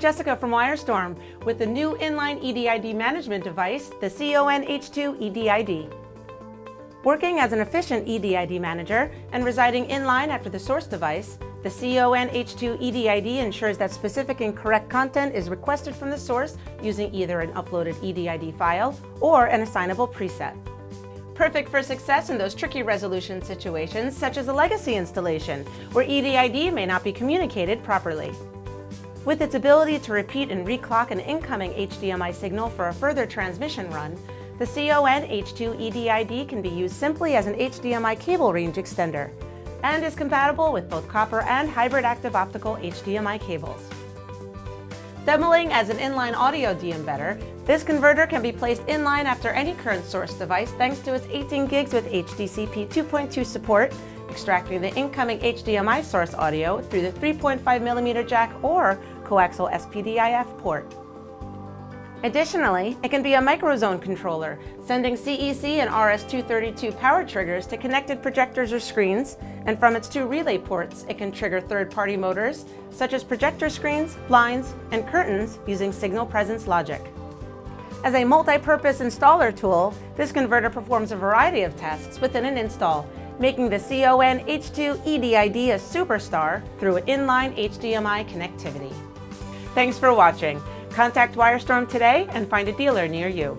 Jessica from WyreStorm with the new inline EDID management device, the CON-H2 EDID. Working as an efficient EDID manager and residing inline after the source device, the CON-H2 EDID ensures that specific and correct content is requested from the source using either an uploaded EDID file or an assignable preset. Perfect for success in those tricky resolution situations such as a legacy installation where EDID may not be communicated properly. With its ability to repeat and reclock an incoming HDMI signal for a further transmission run, the CON-H2 EDID can be used simply as an HDMI cable range extender and is compatible with both copper and hybrid active optical HDMI cables. Demoing as an inline audio deembedder, this converter can be placed inline after any current source device thanks to its 18 gigs with HDCP 2.2 support, extracting the incoming HDMI source audio through the 3.5mm jack or coaxial SPDIF port. Additionally, it can be a microzone controller, sending CEC and RS-232 power triggers to connected projectors or screens, and from its two relay ports, it can trigger third-party motors, such as projector screens, blinds, and curtains using signal presence logic. As a multi-purpose installer tool, this converter performs a variety of tasks within an install, making the CON H2 EDID a superstar through inline HDMI connectivity. Thanks for watching. Contact WyreStorm today and find a dealer near you.